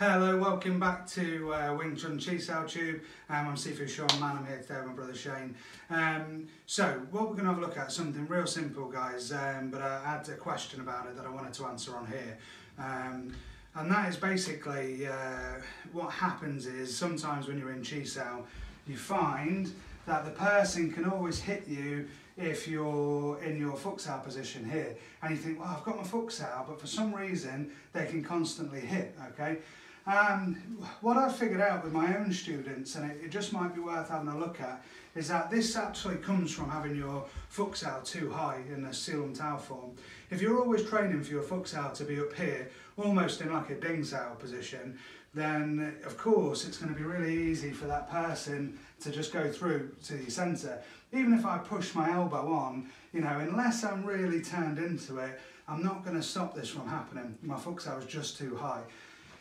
Hello, welcome back to uh, Wing Chun Chi Sau Tube. Um, I'm Sifu Sean Man, I'm here today with my brother Shane. Um, so, what we're going to have a look at, something real simple guys, um, but I had a question about it that I wanted to answer on here. Um, and that is basically, uh, what happens is, sometimes when you're in Chi Sau, you find that the person can always hit you if you're in your Fuk Sau position here. And you think, well, I've got my Fuk Sau, but for some reason, they can constantly hit, okay? And what I've figured out with my own students, and it, it, just might be worth having a look at, is that this actually comes from having your Sao too high in the Siu Lim Tao form. If you're always training for your Sao to be up here, almost in like a Ding position, then of course it's going to be really easy for that person to just go through to the centre. Even if I push my elbow on, you know, unless I'm really turned into it, I'm not going to stop this from happening. My Sao is just too high.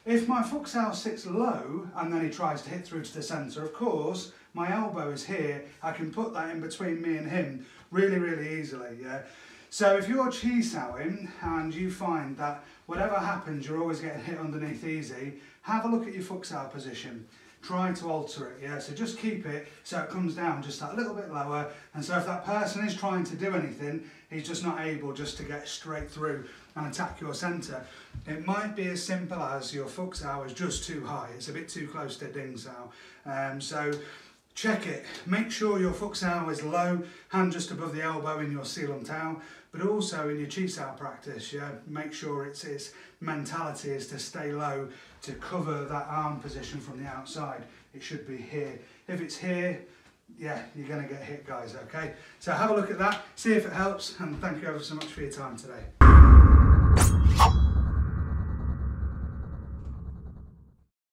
If my Sao sits low and then he tries to hit through to the centre, of course, my elbow is here. I can put that in between me and him really, really easily. Yeah. So if you're chi sawing and you find that whatever happens, you're always getting hit underneath easy, have a look at your Sao position try to alter it, yeah? So just keep it so it comes down just that little bit lower. And so if that person is trying to do anything, he's just not able just to get straight through and attack your centre. It might be as simple as your Fuk Sau is just too high. It's a bit too close to Ding Sau. Um, so check it. Make sure your Fuk Sau is low, hand just above the elbow in your Siu Lim Tao, but also in your Chi Sau practice, yeah, make sure its, its mentality is to stay low to cover that arm position from the outside. It should be here. If it's here, yeah, you're to get hit, guys, okay? So have a look at that, see if it helps, and thank you ever so much for your time today.